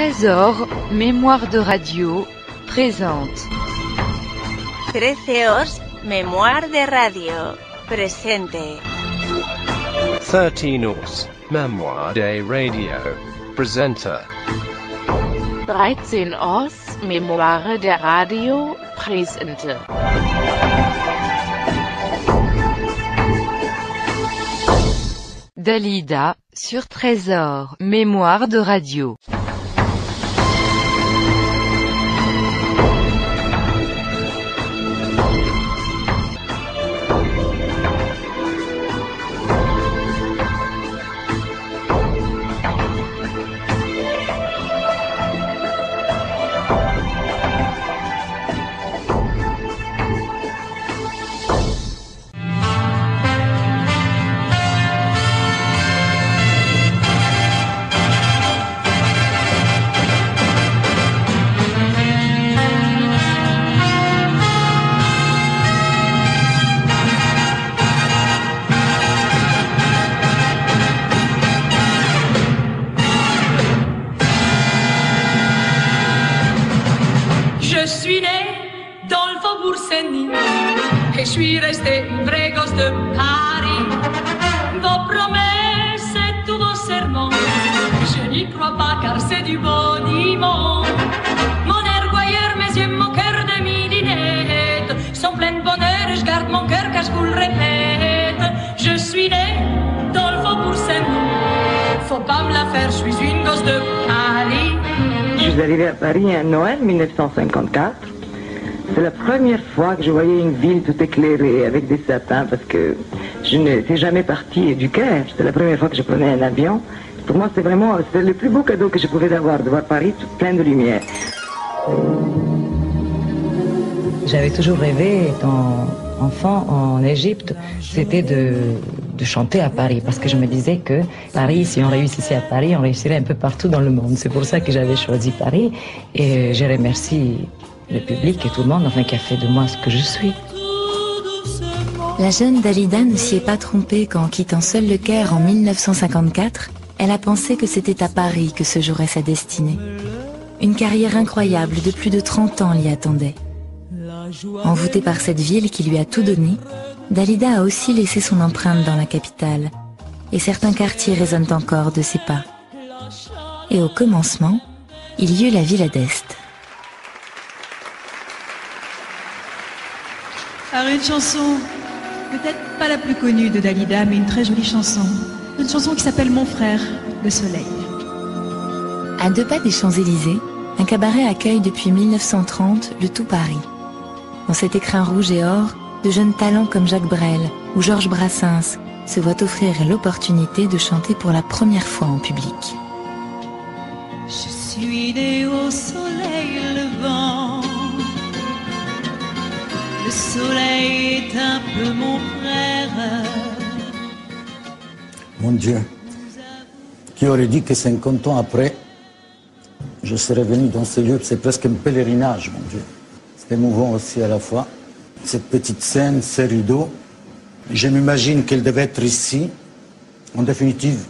Trésor, mémoire de radio, présente. Treceos, mémoire de radio, presente. 13 Os, Memoir de Radio, Presenter. 13 Os, Memoire de Radio, Presente. Dalida, sur Trésor, mémoire de radio. De Paris. Je suis arrivée à Paris en Noël 1954. C'est la première fois que je voyais une ville tout éclairée avec des sapins parce que je n'étais jamais partie du Caire. C'était la première fois que je prenais un avion. Pour moi, c'était vraiment le plus beau cadeau que je pouvais avoir, de voir Paris tout plein de lumière. J'avais toujours rêvé, étant enfant en Égypte, c'était de, de chanter à Paris, parce que je me disais que Paris, si on réussissait à Paris, on réussirait un peu partout dans le monde. C'est pour ça que j'avais choisi Paris, et je remercie le public et tout le monde, enfin, qui a fait de moi ce que je suis. La jeune Dalida ne s'y est pas trompée quand, quittant seule le Caire en 1954, elle a pensé que c'était à Paris que se jouerait sa destinée. Une carrière incroyable de plus de 30 ans l'y attendait. Envoûtée par cette ville qui lui a tout donné, Dalida a aussi laissé son empreinte dans la capitale, et certains quartiers résonnent encore de ses pas. Et au commencement, il y eut la Villa d'Est. Alors une chanson, peut-être pas la plus connue de Dalida, mais une très jolie chanson. Une chanson qui s'appelle Mon frère, le soleil. À deux pas des Champs-Élysées, un cabaret accueille depuis 1930 le tout Paris. Dans cet écrin rouge et or, de jeunes talents comme Jacques Brel ou Georges Brassens se voient offrir l'opportunité de chanter pour la première fois en public. Je suis né au soleil levant. Le soleil est un peu mon frère. Mon Dieu, qui aurait dit que 50 ans après, je serais venu dans ce lieu, c'est presque un pèlerinage, mon Dieu. Émouvant aussi à la fois. Cette petite scène, ces rideaux, je m'imagine qu'elle devait être ici. En définitive,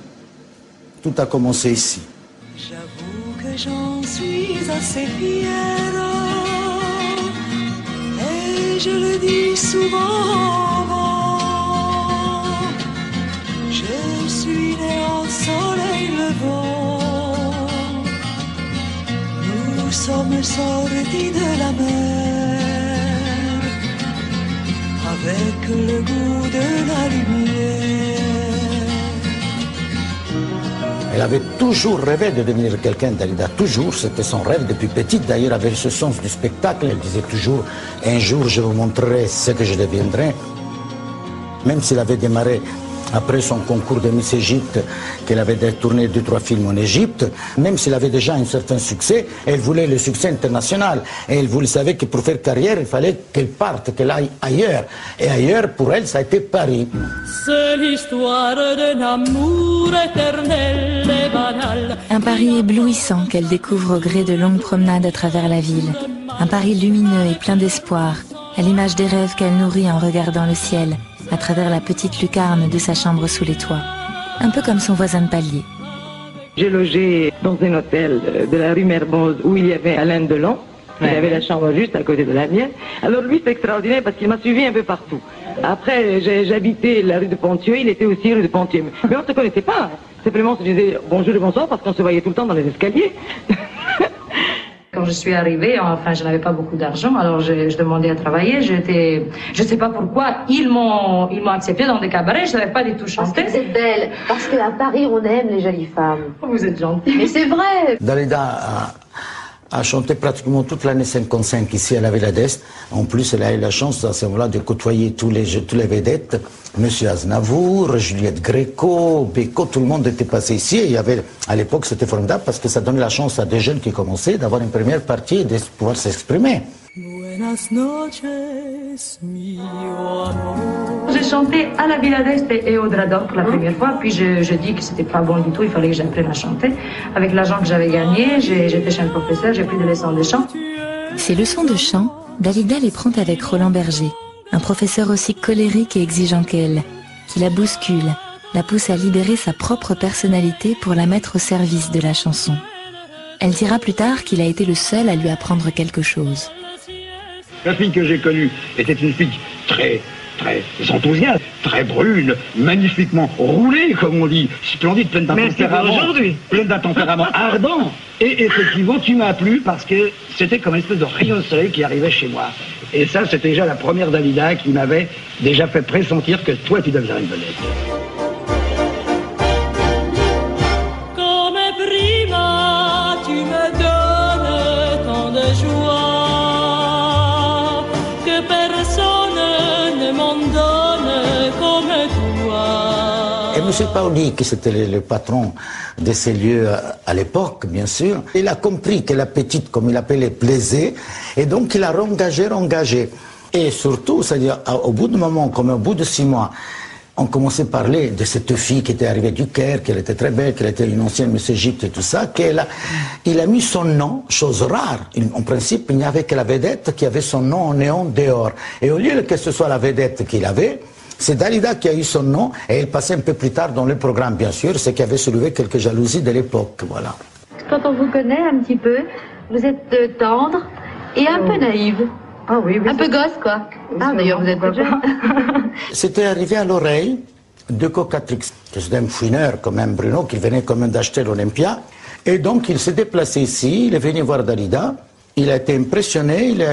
tout a commencé ici. J'avoue que j'en suis assez fière. Et je le dis souvent. Je suis né en soleil levant. Nous sommes sortis de la mer Elle avait toujours rêvé de devenir quelqu'un, Dalida. Toujours, c'était son rêve depuis petite. D'ailleurs, avec ce sens du spectacle, elle disait toujours Un jour, je vous montrerai ce que je deviendrai. Même s'il avait démarré après son concours de Miss Égypte, qu'elle avait tourné deux, trois films en Égypte, même s'il avait déjà un certain succès, elle voulait le succès international. Et elle voulait, savait que pour faire carrière, il fallait qu'elle parte, qu'elle aille ailleurs. Et ailleurs, pour elle, ça a été Paris. C'est l'histoire d'un amour éternel et banal. Un Paris éblouissant qu'elle découvre au gré de longues promenades à travers la ville. Un Paris lumineux et plein d'espoir, à l'image des rêves qu'elle nourrit en regardant le ciel, à travers la petite lucarne de sa chambre sous les toits. Un peu comme son voisin de palier. J'ai logé dans un hôtel de la rue Mermoz où il y avait Alain Delon. Il avait la chambre juste à côté de la mienne. Alors lui, c'est extraordinaire parce qu'il m'a suivi un peu partout. Après, j'habitais la rue de Pontieux, il était aussi rue de Pontieux. Mais on ne se connaissait pas. Simplement, on se disait bonjour et bonsoir parce qu'on se voyait tout le temps dans les escaliers. Quand je suis arrivée, enfin, je n'avais pas beaucoup d'argent, alors je, je, demandais à travailler. J'étais, je sais pas pourquoi, ils m'ont, ils m'ont accepté dans des cabarets. Je savais pas du tout chanter. Parce que c'est belle. Parce qu'à Paris, on aime les jolies femmes. Vous êtes gentille. Mais c'est vrai. Dalida a chanté pratiquement toute l'année 55 ici à la Villa. En plus, elle a eu la chance à ce moment-là de côtoyer tous les, tous les vedettes. Monsieur Aznavour, Juliette Gréco, Beko, tout le monde était passé ici. Et il y avait, à l'époque, c'était formidable parce que ça donnait la chance à des jeunes qui commençaient d'avoir une première partie et de pouvoir s'exprimer. J'ai chanté à la Villa d'Est et au Drador pour la première fois, puis je, je dis que c'était pas bon du tout, il fallait que j'apprenne à chanter. Avec l'argent que j'avais gagné, j'étais chez un professeur, j'ai pris des leçons de chant. Ces leçons de chant, Dalida les prend avec Roland Berger, un professeur aussi colérique et exigeant qu'elle, qui la bouscule, la pousse à libérer sa propre personnalité pour la mettre au service de la chanson. Elle dira plus tard qu'il a été le seul à lui apprendre quelque chose. La fille que j'ai connue était une fille très, très enthousiaste, très brune, magnifiquement roulée, comme on dit, splendide, pleine d'un tempérament. aujourd'hui. Pleine d'un tempérament ardent. Et effectivement, tu m'as plu parce que c'était comme une espèce de rayon de soleil qui arrivait chez moi. Et ça, c'était déjà la première Dalida qui m'avait déjà fait pressentir que toi, tu deviendrais une vedette. M. Paoli, qui c'était le, patron de ces lieux à, l'époque, bien sûr, il a compris que la petite, comme il appelait, plaisait, et donc il a engagé, engagé. Et surtout, c'est-à-dire, au bout moment, comme bout de six mois, on commençait à parler de cette fille qui était arrivée du Caire, qu'elle était très belle, qu'elle était une ancienne Miss Égypte et tout ça, qu'elle a, il a mis son nom, chose rare. en principe, il n'y avait que la vedette qui avait son nom en néon dehors. Et au lieu que ce soit la vedette qu'il avait, c'est Dalida qui a eu son nom et elle passait un peu plus tard dans le programme, bien sûr, ce qui avait soulevé quelques jalousies de l'époque. Voilà. Quand on vous connaît un petit peu, vous êtes tendre et un peu naïve. Ah oui, Un peu gosse, quoi. Ah, d'ailleurs, vous êtes pas jeune. C'était arrivé à l'oreille de Cocatrix, que c'était un fouineur, comme même Bruno, qui venait quand même d'acheter l'Olympia. Et donc, il s'est déplacé ici, il est venu voir Dalida. Il a été impressionné. Il a,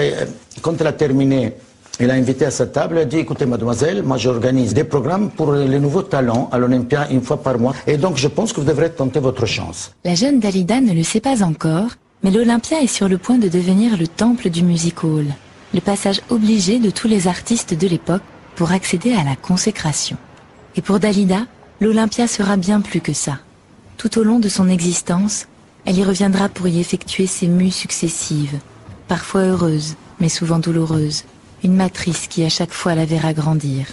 quand elle a terminé il a invité à sa table, il a dit, écoutez mademoiselle, moi j'organise des programmes pour les nouveaux talents à l'Olympia une fois par mois. Et donc je pense que vous devrez tenter votre chance. La jeune Dalida ne le sait pas encore, mais l'Olympia est sur le point de devenir le temple du music hall. Le passage obligé de tous les artistes de l'époque pour accéder à la consécration. Et pour Dalida, l'Olympia sera bien plus que ça. Tout au long de son existence, elle y reviendra pour y effectuer ses mues successives, parfois heureuses, mais souvent douloureuses une matrice qui à chaque fois la verra grandir.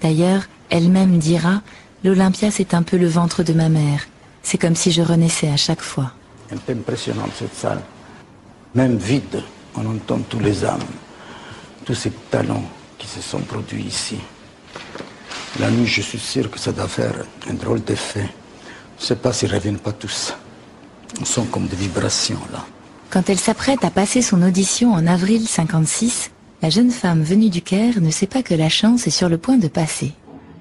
D'ailleurs, elle-même dira, l'Olympia c'est un peu le ventre de ma mère. C'est comme si je renaissais à chaque fois. C'est impressionnant cette salle. Même vide, on entend tous les âmes, tous ces talents qui se sont produits ici. La nuit, je suis sûr que ça doit faire un drôle d'effet. Je ne sais pas s'ils ne reviennent pas tous. On sent comme des vibrations là. Quand elle s'apprête à passer son audition en avril 56, la jeune femme venue du Caire ne sait pas que la chance est sur le point de passer.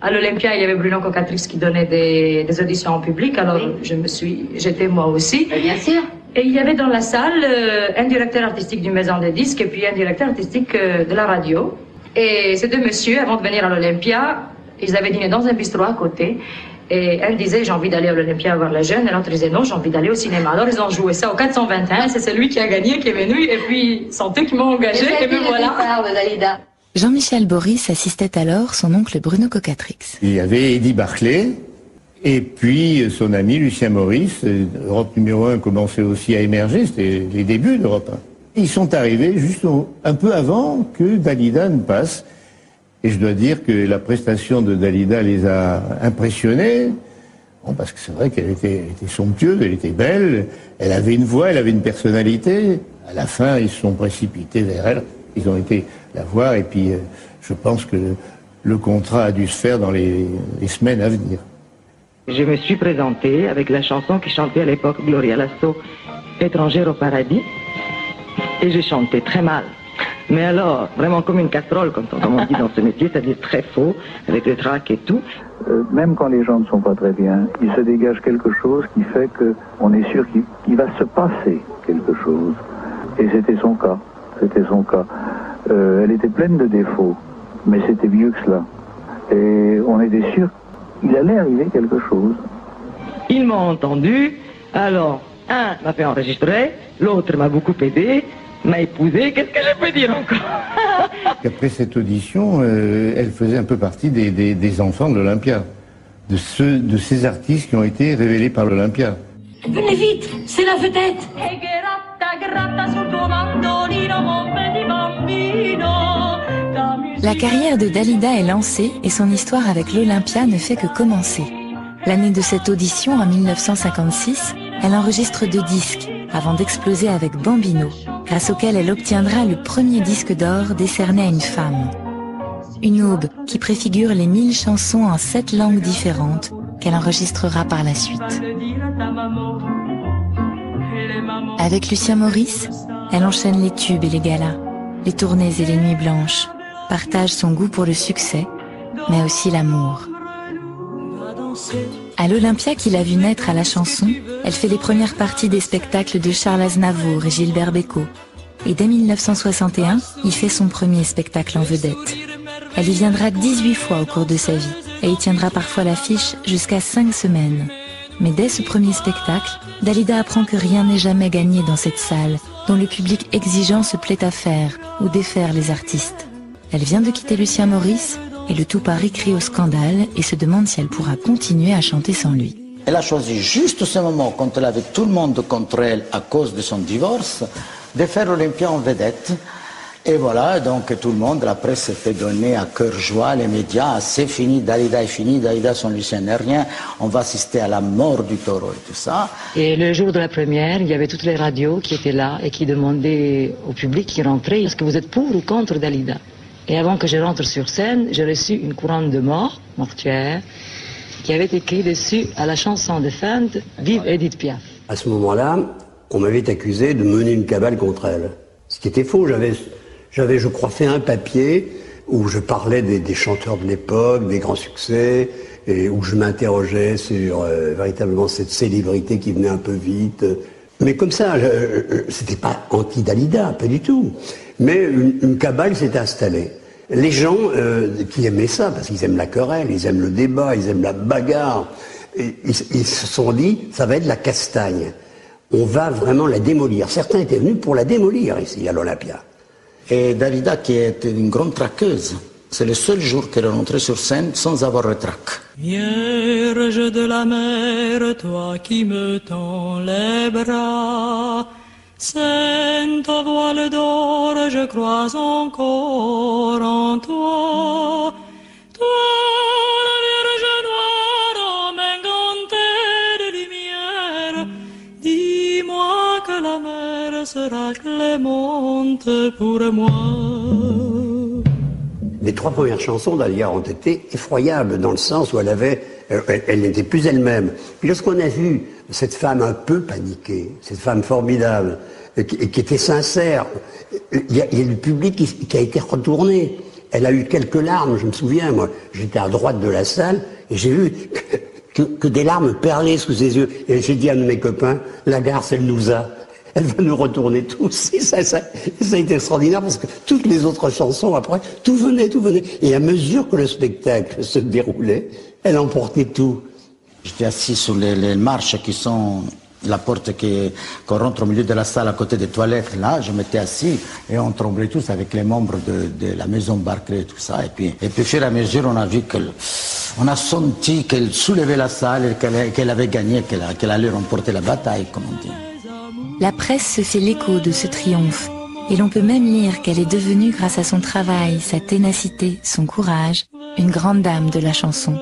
À l'Olympia, il y avait Bruno Cocatrix qui donnait des, des auditions en public, alors je me suis, j'étais moi aussi. bien sûr. Et il y avait dans la salle euh, un directeur artistique du maison des disques et puis un directeur artistique euh, de la radio. Et ces deux messieurs, avant de venir à l'Olympia, ils avaient dîné dans un bistrot à côté. Et un disait j'ai envie d'aller à l'Olympia voir la jeune, et l'autre disait non, j'ai envie d'aller au cinéma. Alors ils ont joué ça au 421, c'est celui qui a gagné qui est venu, et puis sont eux qui m'ont engagé, et, me voilà. Jean-Michel Boris assistait alors son oncle Bruno Cocatrix. Il y avait Eddie Barclay, et puis son ami Lucien Maurice. Europe numéro 1 commençait aussi à émerger, c'était les débuts d'Europe 1. Ils sont arrivés juste un peu avant que Dalida ne passe. Et je dois dire que la prestation de Dalida les a impressionnés. Parce que c'est vrai qu'elle était, somptueuse, elle était belle, elle avait une voix, elle avait une personnalité. À la fin, ils se sont précipités vers elle, ils ont été la voir, et puis euh, je pense que le contrat a dû se faire dans les, semaines à venir. Je me suis présentée avec la chanson qui chantait à l'époque Gloria Lasso, Étrangère au paradis. Et j'ai chanté très mal. Mais alors, vraiment comme une casserole, comme on dit dans ce métier, c'est-à-dire très faux, avec le trac et tout. Euh, même quand les gens ne sont pas très bien, il se dégage quelque chose qui fait qu'on est sûr qu'il va se passer quelque chose. Et c'était son cas. C'était son cas. Euh, elle était pleine de défauts, mais c'était mieux que cela. Et on était sûr qu'il allait arriver quelque chose. Ils m'ont entendu, alors un m'a fait enregistrer, l'autre m'a beaucoup aidé, m'a épousé, qu'est-ce que je peux dire encore Après cette audition, euh, elle faisait un peu partie des, enfants de l'Olympia, de, ceux, de ces artistes qui ont été révélés par l'Olympia. Venez vite, c'est la vedette La carrière de Dalida est lancée et son histoire avec l'Olympia ne fait que commencer. L'année de cette audition, en 1956, elle enregistre deux disques avant d'exploser avec Bambino, grâce auquel elle obtiendra le premier disque d'or décerné à une femme. Une aube qui préfigure les mille chansons en sept langues différentes qu'elle enregistrera par la suite. Avec Lucien Maurice, elle enchaîne les tubes et les galas, les tournées et les nuits blanches, partage son goût pour le succès, mais aussi l'amour. À l'Olympia qu'il a vu naître à la chanson, elle fait les premières parties des spectacles de Charles Aznavour et Gilbert Bécaud. Et dès 1961, il fait son premier spectacle en vedette. Elle y viendra 18 fois au cours de sa vie et y tiendra parfois l'affiche jusqu'à 5 semaines. Mais dès ce premier spectacle, Dalida apprend que rien n'est jamais gagné dans cette salle, dont le public exigeant se plaît à faire ou défaire les artistes. Elle vient de quitter Lucien Maurice et le tout Paris crie au scandale et se demande si elle pourra continuer à chanter sans lui. Elle a choisi juste ce moment, quand elle avait tout le monde contre elle à cause de son divorce, de faire l'Olympia en vedette. Et voilà, donc tout le monde, la presse s'est fait donner à cœur joie, les médias, c'est fini, Dalida est fini, Dalida son Lucien n'est rien, on va assister à la mort du taureau et tout ça. Et le jour de la première, il y avait toutes les radios qui étaient là et qui demandaient au public qui rentrait, est-ce que vous êtes pour ou contre Dalida? Et avant que je rentre sur scène, j'ai reçu une couronne de mort, mortuaire, qui avait écrit dessus à la chanson de Fund, Vive Edith Piaf. À ce moment-là, on m'avait accusé de mener une cabale contre elle. Ce qui était faux, j'avais je crois, fait un papier où je parlais des, chanteurs de l'époque, des grands succès, et où je m'interrogeais sur euh, véritablement cette célébrité qui venait un peu vite. Mais comme ça, c'était pas anti-Dalida, pas du tout. Mais une, cabale s'est installée. Les gens euh, qui aimaient ça, parce qu'ils aiment la querelle, ils aiment le débat, ils aiment la bagarre, ils, ils se sont dit, ça va être la castagne. On va vraiment la démolir. Certains étaient venus pour la démolir ici, à l'Olympia. Et Dalida, qui est une grande traqueuse, c'est le seul jour qu'elle est rentrée sur scène sans avoir le trac. Vierge de la mer, toi qui me tends les bras, Sainte voile d'or, je crois encore en toi. Toi, la Vierge noire, engantée de lumière, dis-moi que la mer sera clémente pour moi. Les trois premières chansons d'Alia ont été effroyables dans le sens où elle elle, n'était plus elle-même. Puis lorsqu'on a vu cette femme un peu paniquée, cette femme formidable, qui, était sincère, il y, a, le public qui, a été retourné. Elle a eu quelques larmes, je me souviens, moi, j'étais à droite de la salle et j'ai vu que, des larmes perlaient sous ses yeux. Et j'ai dit à mes copains, la garce, elle nous a elle va nous retourner tous. Ça, ça, a été extraordinaire parce que toutes les autres chansons après, tout venait, tout venait. Et à mesure que le spectacle se déroulait, elle emportait tout. J'étais assis sur les, marches qui sont la porte qu'on rentre au milieu de la salle à côté des toilettes. Là, je m'étais assis et on tremblait tous avec les membres de, la maison Barclay et tout ça. Et puis, et puis, au fur et à mesure, on a vu qu'elle, on a senti qu'elle soulevait la salle et qu'elle avait gagné, qu'elle allait remporter la bataille, comme on dit. La presse se fait l'écho de ce triomphe et l'on peut même lire qu'elle est devenue, grâce à son travail, sa ténacité, son courage, une grande dame de la chanson.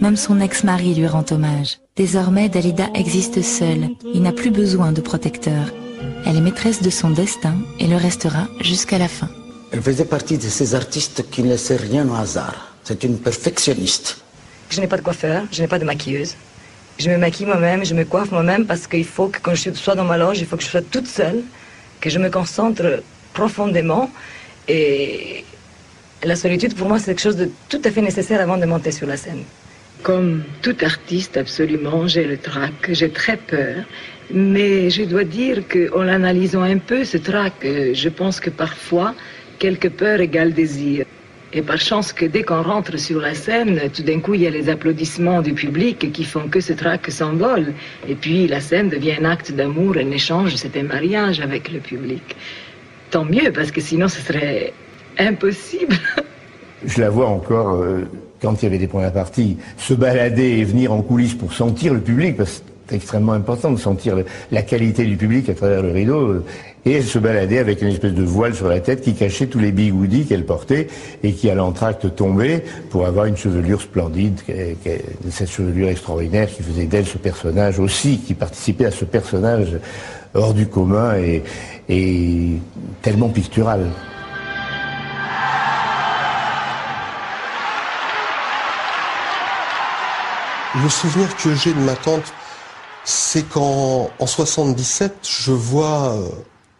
Même son ex-mari lui rend hommage. Désormais, Dalida existe seule et n'a plus besoin de protecteur. Elle est maîtresse de son destin et le restera jusqu'à la fin. Elle faisait partie de ces artistes qui ne laissaient rien au hasard. C'est une perfectionniste. Je n'ai pas de coiffeur, je n'ai pas de maquilleuse. Je me maquille moi-même, je me coiffe moi-même parce qu'il faut que quand je sois dans ma loge, il faut que je sois toute seule, que je me concentre profondément. Et la solitude, pour moi, c'est quelque chose de tout à fait nécessaire avant de monter sur la scène. Comme tout artiste, absolument, j'ai le trac, j'ai très peur. Mais je dois dire qu'en l'analysant un peu, ce trac, je pense que parfois, quelque peur égale désir. Et par chance que dès qu'on rentre sur la scène, tout d'un coup, il y a les applaudissements du public qui font que ce trac s'envole. Et puis la scène devient un acte d'amour, un échange, c'est un mariage avec le public. Tant mieux, parce que sinon ce serait impossible. Je la vois encore, euh, quand il y avait des premières parties, se balader et venir en coulisses pour sentir le public, extrêmement important de sentir la qualité du public à travers le rideau. Et elle se baladait avec une espèce de voile sur la tête qui cachait tous les bigoudis qu'elle portait et qui à l'entracte tombait pour avoir une chevelure splendide, cette chevelure extraordinaire qui faisait d'elle ce personnage aussi, qui participait à ce personnage hors du commun et, et tellement pictural. Le souvenir que j'ai de ma tante, c'est qu'en en 77, je vois, euh,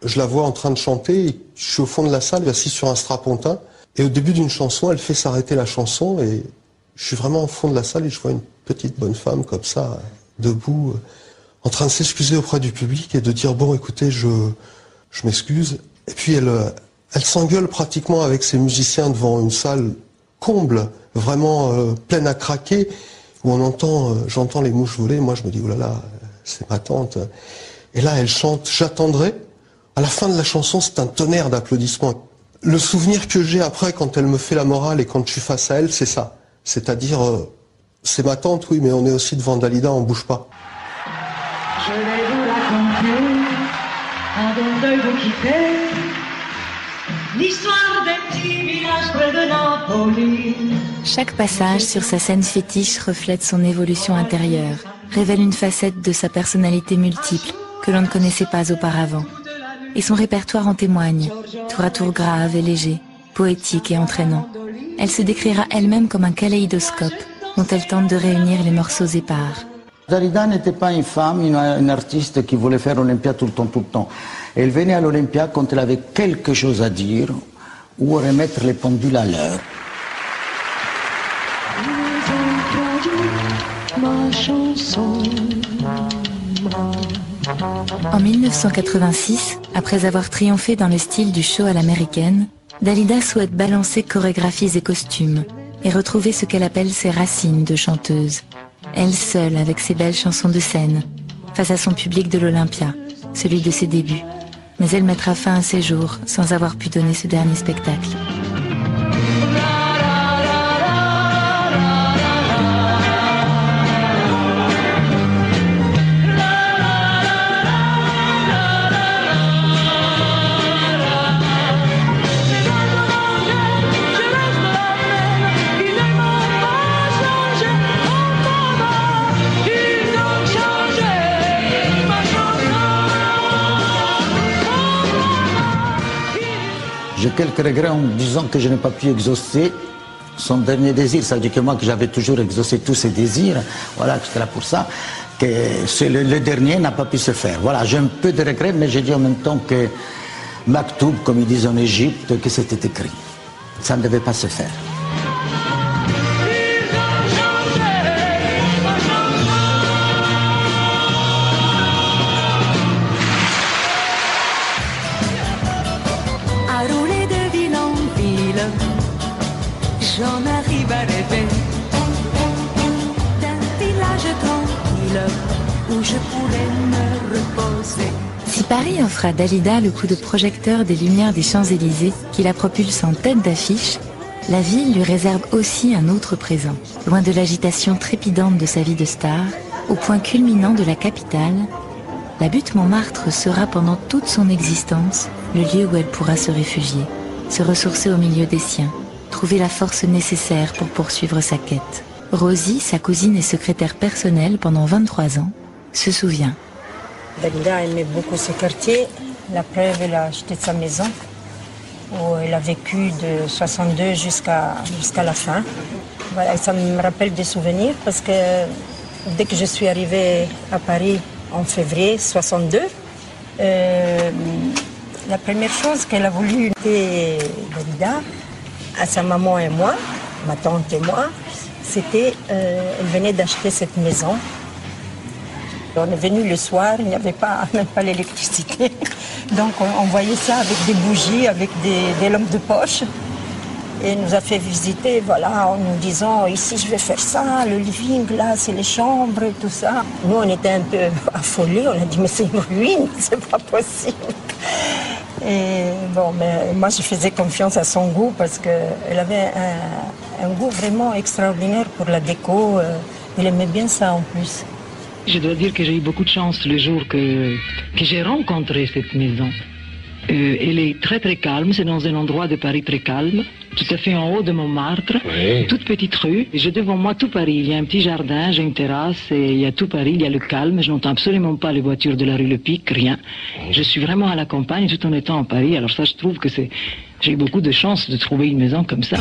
je la vois en train de chanter. je suis au fond de la salle, assis sur un strapontin. Et au début d'une chanson, elle fait s'arrêter la chanson. Et je suis vraiment au fond de la salle et je vois une petite bonne femme comme ça, debout, euh, en train de s'excuser auprès du public et de dire bon, écoutez, je, m'excuse. Et puis elle, euh, elle s'engueule pratiquement avec ses musiciens devant une salle comble, vraiment pleine à craquer où on entend, j'entends les mouches voler, moi je me dis, oh là là, c'est ma tante. Et là, elle chante J'attendrai. À la fin de la chanson, c'est un tonnerre d'applaudissements. Le souvenir que j'ai après, quand elle me fait la morale et quand je suis face à elle, c'est ça. C'est-à-dire, euh, c'est ma tante, oui, mais on est aussi devant Dalida, on bouge pas. Je vais vous raconter, avant de vous quitter, l'histoire d'un petit village près de Napoli. Chaque passage sur sa scène fétiche reflète son évolution intérieure, révèle une facette de sa personnalité multiple que l'on ne connaissait pas auparavant. Et son répertoire en témoigne, tour à tour grave et léger, poétique et entraînant. Elle se décrira elle-même comme un kaléidoscope dont elle tente de réunir les morceaux épars. Dalida n'était pas une femme, une, artiste qui voulait faire Olympia tout le temps, tout le temps. Elle venait à l'Olympia quand elle avait quelque chose à dire ou remettre les pendules à l'heure. En 1986, après avoir triomphé dans le style du show à l'américaine, Dalida souhaite balancer chorégraphies et costumes et retrouver ce qu'elle appelle ses racines de chanteuse. Elle seule avec ses belles chansons de scène, face à son public de l'Olympia, celui de ses débuts. Mais elle mettra fin à ses jours sans avoir pu donner ce dernier spectacle. Quelques regrets en disant que je n'ai pas pu exaucer son dernier désir. Ça veut dire que moi, que j'avais toujours exaucé tous ses désirs, voilà, que j'étais là pour ça, que le, dernier n'a pas pu se faire. Voilà, j'ai un peu de regrets, mais j'ai dit en même temps que Maktoub, comme ils disent en Égypte, que c'était écrit. Ça ne devait pas se faire. Si Paris offre à Dalida le coup de projecteur des lumières des Champs-Élysées qui la propulse en tête d'affiche, la ville lui réserve aussi un autre présent. Loin de l'agitation trépidante de sa vie de star, au point culminant de la capitale, la butte Montmartre sera pendant toute son existence le lieu où elle pourra se réfugier, se ressourcer au milieu des siens, trouver la force nécessaire pour poursuivre sa quête. Rosie, sa cousine et secrétaire personnelle pendant 23 ans, se souvient. Dalida aimait beaucoup ce quartier. La preuve, elle a acheté sa maison où elle a vécu de 62 jusqu'à la fin. Ça me rappelle des souvenirs parce que dès que je suis arrivée à Paris en février 62, euh, la première chose qu'elle a voulu, c'était Dalida, à sa maman et moi, ma tante et moi, c'était, euh, elle venait d'acheter cette maison. On est venu le soir, il n'y avait pas, même pas l'électricité. Donc on, voyait ça avec des bougies, avec des, lampes de poche. Et elle nous a fait visiter, voilà, en nous disant ici je vais faire ça, le living, là c'est les chambres tout ça. Nous on était un peu affolés, on a dit mais c'est une ruine, c'est pas possible. Et bon, mais moi je faisais confiance à son goût parce qu'elle avait un, un goût vraiment extraordinaire pour la déco. euh, Elle aimait bien ça en plus. Je dois dire que j'ai eu beaucoup de chance le jour que, que j'ai rencontré cette maison. Euh, elle est très très calme, c'est dans un endroit de Paris très calme, tout à fait en haut de Montmartre, Oui. toute petite rue. J'ai devant moi tout Paris, il y a un petit jardin, j'ai une terrasse, et il y a tout Paris, il y a le calme, je n'entends absolument pas les voitures de la rue Le Pic, rien. Je suis vraiment à la campagne tout en étant en Paris, alors ça je trouve que c'est... J'ai eu beaucoup de chance de trouver une maison comme ça.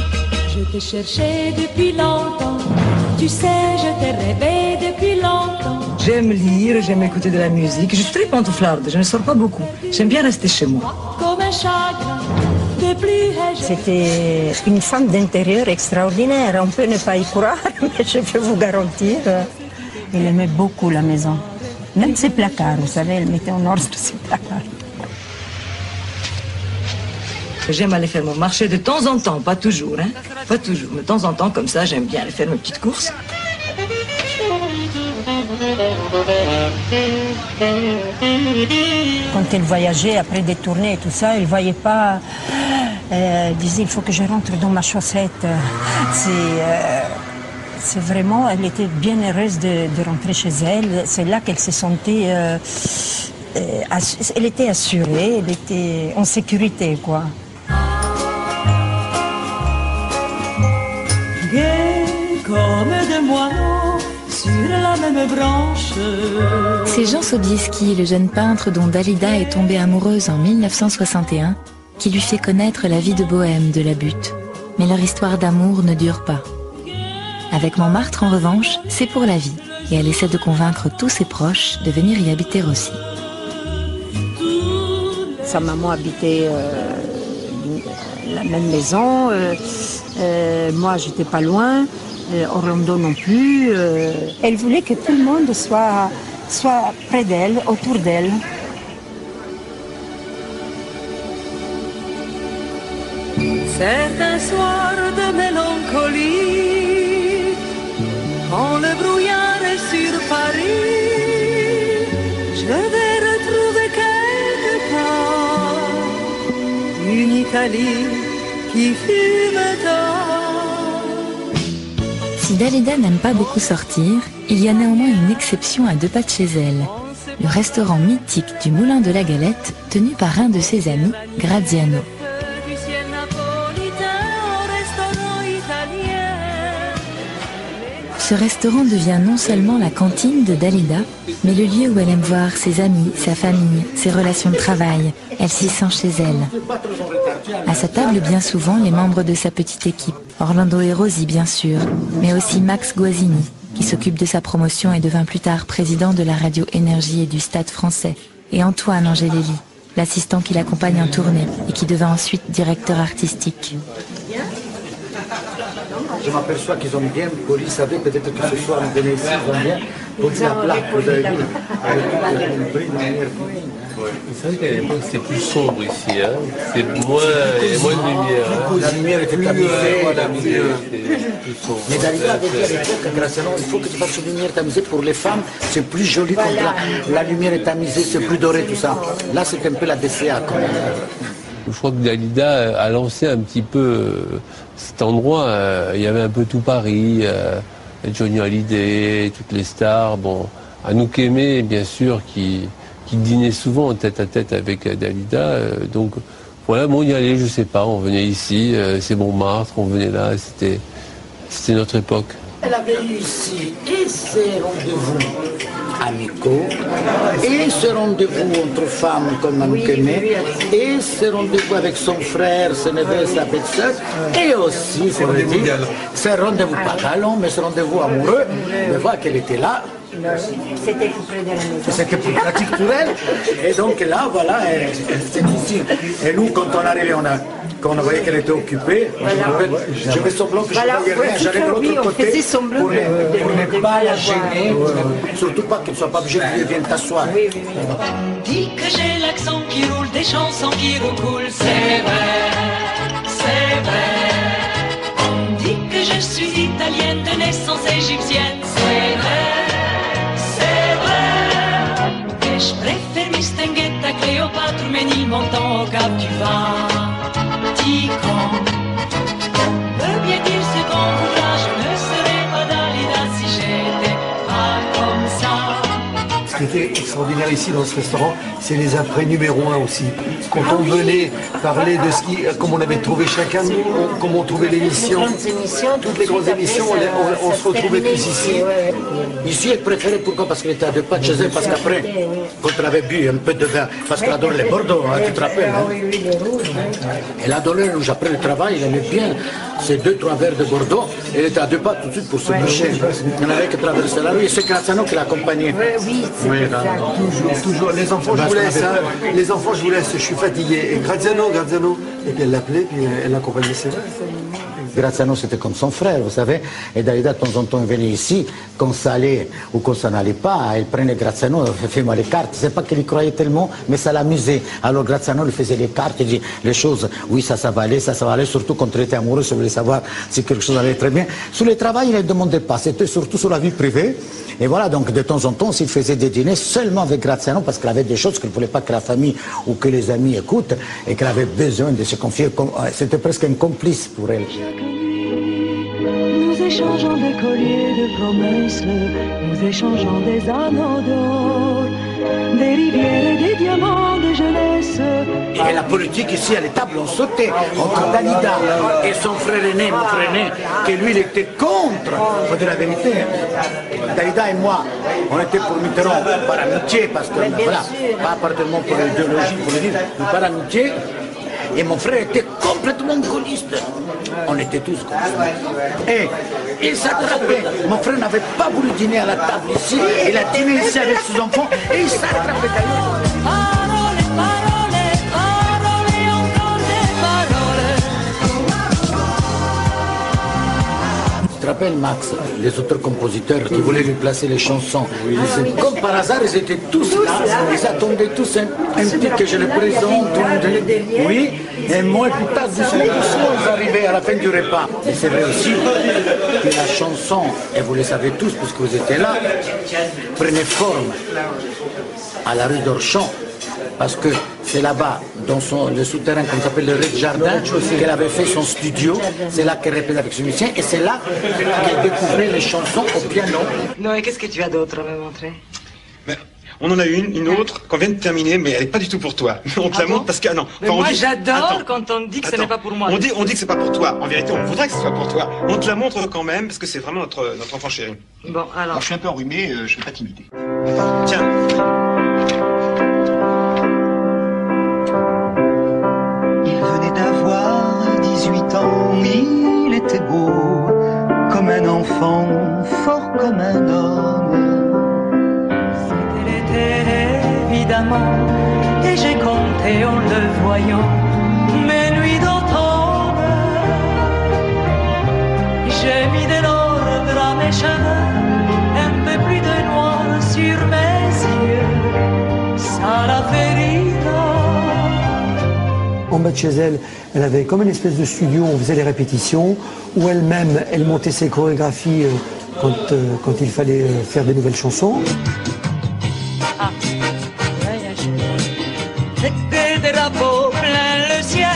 Je t'ai cherché depuis longtemps. Tu sais, je t'ai rêvé. J'aime lire, j'aime écouter de la musique. Je suis très pantouflarde, je ne sors pas beaucoup. J'aime bien rester chez moi. C'était une femme d'intérieur extraordinaire. On peut ne pas y croire, mais je peux vous garantir. Elle aimait beaucoup la maison. Même ses placards, vous savez, elle mettait en ordre ses placards. J'aime aller faire mon marché de temps en temps, pas toujours, hein. Pas toujours, mais de temps en temps, comme ça, j'aime bien aller faire mes petites courses. Quand elle voyageait après des tournées et tout ça, elle ne voyait pas. euh, elle disait il faut que je rentre dans ma chaussette. C'est. euh, vraiment, elle était bien heureuse de, rentrer chez elle. C'est là qu'elle se sentait, euh, euh, elle était assurée, elle était en sécurité, quoi. Comme sur la même branche. C'est Jean Sobieski, le jeune peintre dont Dalida est tombée amoureuse en 1961, qui lui fait connaître la vie de bohème de la butte. Mais leur histoire d'amour ne dure pas. Avec Montmartre, en revanche, c'est pour la vie, et elle essaie de convaincre tous ses proches de venir y habiter aussi. Sa maman habitait euh, la même maison. euh, euh, moi, j'étais pas loin. Orlando non plus. euh. Elle voulait que tout le monde soit, soit près d'elle, autour d'elle. Certains soirs de mélancolie, quand le brouillard est sur Paris, je vais retrouver quelque part une Italie qui fume tant. Si Dalida n'aime pas beaucoup sortir, il y a néanmoins une exception à deux pas de chez elle. Le restaurant mythique du Moulin de la Galette, tenu par un de ses amis, Graziano. Ce restaurant devient non seulement la cantine de Dalida, mais le lieu où elle aime voir ses amis, sa famille, ses relations de travail. Elle s'y sent chez elle. À sa table, bien souvent, les membres de sa petite équipe. Orlando et Rosie, bien sûr, mais aussi Max Guazzini, qui s'occupe de sa promotion et devint plus tard président de la radio Énergie et du Stade français. Et Antoine Angelelli, l'assistant qui l'accompagne en tournée et qui devint ensuite directeur artistique. Je m'aperçois qu'ils ont bien poli, vous savez, peut-être que ce soir on venait ici, ils ont bien poli la plaque, vous avez vu, avec une lumière. C'est vrai qu'à l'époque c'était plus sombre ici, hein. C'est moins, moins de lumière. hein. La lumière était Plus, tamisée. euh, voilà, plus, euh, euh, sombre. Mais Dalida avait dit à l'époque, Graciano, il faut que tu fasses une lumière tamisée pour les femmes, c'est plus joli quand la, la lumière est tamisée, c'est plus doré, tout ça. Là, c'est un peu la DCA, quand même. Je crois que Dalida a lancé un petit peu euh, cet endroit. euh, Il y avait un peu tout Paris, euh, Johnny Hallyday, toutes les stars. Bon, Anouk Aimé, bien sûr, qui, qui dînait souvent en tête à tête avec Dalida. donc voilà, bon, on y allait, je sais pas. On venait ici, c'est Montmartre, on venait là. C'était notre époque. Elle avait eu ici et ses rendez-vous amicaux, et ce rendez-vous entre femmes comme Amkeme, et ce rendez-vous avec son frère, ses neveux, sa belle-sœur, et aussi, c'est rendez-vous pas galant, mais ce rendez-vous amoureux, de voir qu'elle était là, C'était tout près de la maison. c'était plus pratique pour elle. Et donc là, voilà, c'est ici. Et nous, quand on arrivait, on a, quand on voyait qu'elle était occupée, rappelle, je fais semblant que Voilà, je voyais ouais, rien. J'allais de oui, l'autre côté pour ne, de- pour ne pas la gêner, surtout pas qu'elle ne soit pas obligée de venir t'asseoir. Dis que j'ai l'accent qui roule, des chansons qui recoulent, c'est vrai, c'est vrai. On dit que je suis italienne de naissance égyptienne, Cléopâtre, Ménil, Montant, au Cap du Vin. Qui extraordinaire ici dans ce restaurant, c'est les après numéro un aussi. Quand on venait parler de ce qui, comme on avait trouvé chacun, de nous, on- comment on trouvait l'émission, toutes les grandes émissions, on, on- on se retrouvait tous ici. Ici, elle préférait pourquoi? Parce qu'elle était à deux pas de chez elle, parce qu'après, quand elle avait bu un peu de vin, parce qu'elle adore les Bordeaux, hein, tu te rappelles hein. Elle adorait le rouge. Après le travail, elle aimait bien ces deux, trois verres de Bordeaux. Elle était à deux pas tout de suite pour se boucher. Elle n'avait que traverser la rue et c'est Graziano qui l'accompagnait. Oui. Toujours, toujours. Les enfants, je vous laisse. hein. Les enfants, je vous laisse. Je suis fatigué. Et Graziano, Graziano. Et puis elle l'appelait, puis elle l'accompagnait. C'est vrai. Graziano, c'était comme son frère, vous savez. Et Dalida, de temps en temps, il venait ici, quand ça allait ou quand ça n'allait pas, elle prenait Graziano, fais-moi les cartes. C'est pas qu'il y croyait tellement, mais ça l'amusait. Alors Graziano lui faisait les cartes, il dit les choses, oui, ça, ça va aller, ça, ça va aller, surtout quand il était amoureux, il voulait savoir si quelque chose allait très bien. Sur le travail, il ne demandait pas, c'était surtout sur la vie privée. Et voilà, donc de temps en temps, s'il faisait des dîners seulement avec Graziano, parce qu'elle avait des choses qu'elle ne voulait pas que la famille ou que les amis écoutent, et qu'elle avait besoin de se confier, comme- c'était presque un complice pour elle. Nous échangeons des colliers de promesses, nous échangeons des anneaux d'or, des rivières et des diamants de jeunesse. Et la politique ici à l'étable, on sautait entre Dalida et son frère aîné, mon frère aîné, que lui il était contre. Faut dire la vérité. Dalida et moi, on était pour Mitterrand par amitié, parce que voilà, pas appartement pour l'idéologie, pour le dire, mais par amitié. Et mon frère était complètement gaulliste. On était tous gaullistes. Et il s'attrapait. Mon frère n'avait pas voulu dîner à la table ici. Il a dîné ici avec ses enfants et il s'attrapait d'ailleurs. Rappelles, Max, les auteurs compositeurs qui voulaient lui placer les chansons Comme par hasard, ils étaient tous là. Ils attendaient tous un, un petit que je le présente. Oui, et moi, plus tard, doucement, doucement, ils arrivaient à la fin du repas. Et c'est vrai aussi que la chanson, et vous le savez tous, puisque vous étiez là, prenait forme à la rue d'Orchamps. Parce que c'est là-bas, dans son, le souterrain qu'on s'appelle le rez-de-jardin, qu'elle avait fait son studio. C'est là qu'elle répétait avec ses musiciens et c'est là qu'elle découvrait les chansons au piano. Non, et qu'est-ce que tu as d'autre à me montrer? On en a une, une autre qu'on vient de terminer, mais elle n'est pas du tout pour toi. On te Ah la bon? montre parce que ah non. Mais Enfin, on moi, dit- j'adore quand on dit que ce n'est pas pour moi. On dit, on dit que c'est pas pour toi. En vérité, on voudrait que ce soit pour toi. On te la montre quand même parce que c'est vraiment notre, notre enfant chéri. Bon, alors. je suis un peu enrhumé, euh, je ne vais pas t'imiter. Tiens. Fort comme un homme. C'était l'été, évidemment, et j'ai compté en le voyant mes En bas de chez elle, elle avait comme une espèce de studio, on faisait les répétitions, où elle-même, elle montait ses chorégraphies euh, quand, euh, quand il fallait euh, faire des nouvelles chansons. Des drapeaux plein le ciel,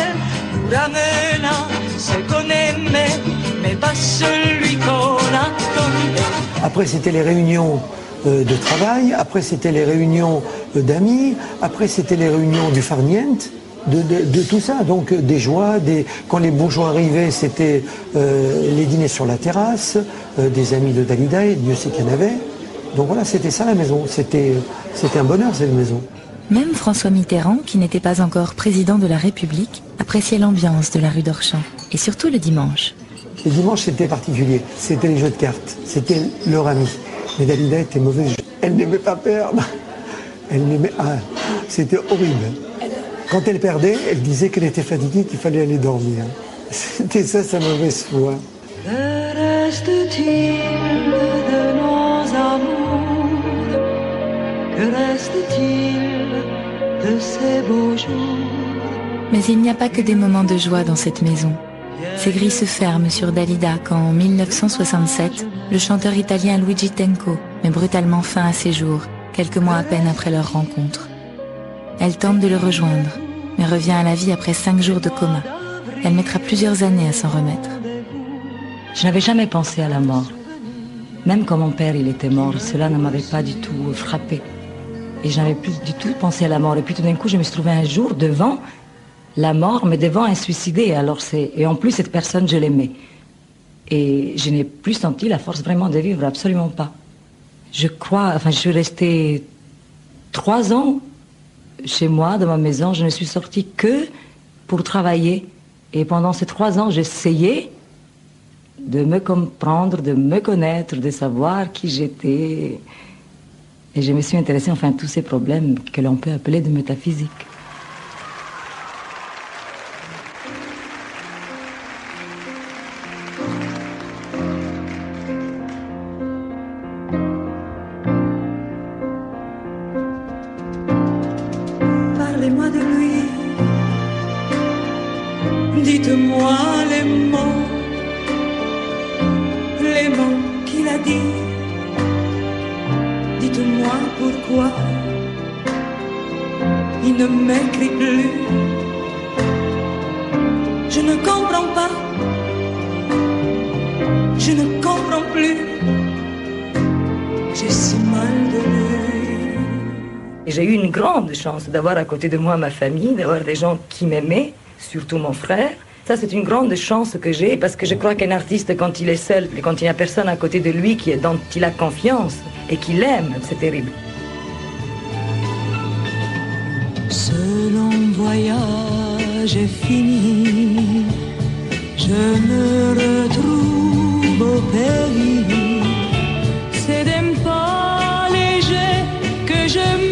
nous ramenant ce qu'on aimait, mais pas celui qu'on attendait. Après, c'était les réunions de travail, après, c'était les réunions d'amis, après, c'était les réunions du farniente. De, tout ça. Donc des joies, des... quand les bourgeois arrivaient, c'était les dîners sur la terrasse, des amis de Dalida, et Dieu sait qu'il y en avait. Donc voilà, c'était ça la maison. C'était un bonheur cette maison. Même François Mitterrand, qui n'était pas encore président de la République, appréciait l'ambiance de la rue d'Orchamps, et surtout le dimanche. Les dimanches, c'était particulier. C'était les jeux de cartes. C'était leur ami. Mais Dalida était mauvaise. Elle n'aimait pas perdre. Elle n'aimait... Ah, c'était horrible. Quand elle perdait, elle disait qu'elle était fatiguée, qu'il fallait aller dormir. C'était ça sa mauvaise foi. Que reste-t-il de ces beaux Mais il n'y a pas que des moments de joie dans cette maison. Ces grilles se ferment sur Dalida quand, en 1967, le chanteur italien Luigi Tenco met brutalement fin à ses jours, quelques mois à peine après leur rencontre. Elle tente de le rejoindre, mais revient à la vie après cinq jours de coma. Elle mettra plusieurs années à s'en remettre. Je n'avais jamais pensé à la mort. Même quand mon père il était mort, cela ne m'avait pas du tout frappé. Et je n'avais plus du tout pensé à la mort. Et puis tout d'un coup, je me suis trouvée un jour devant la mort, mais devant un suicidé. Alors c'est et en plus cette personne, je l'aimais. Et je n'ai plus senti la force vraiment de vivre, absolument pas. Je crois, enfin, je suis restée trois ans chez moi, dans ma maison. Je ne suis sortie que pour travailler. Et pendant ces trois ans, j'essayais de me comprendre, de me connaître, de savoir qui j'étais. Et je me suis intéressée enfin à tous ces problèmes que l'on peut appeler de métaphysique. D'avoir à côté de moi ma famille, d'avoir des gens qui m'aimaient, surtout mon frère. Ça, c'est une grande chance que j'ai parce que je crois qu'un artiste, quand il est seul, et quand il n'y a personne à côté de lui qui est, dont il a confiance et qui l'aime, c'est terrible. Ce long voyage est fini, je me retrouve au pays. C'est d'un pas léger que je me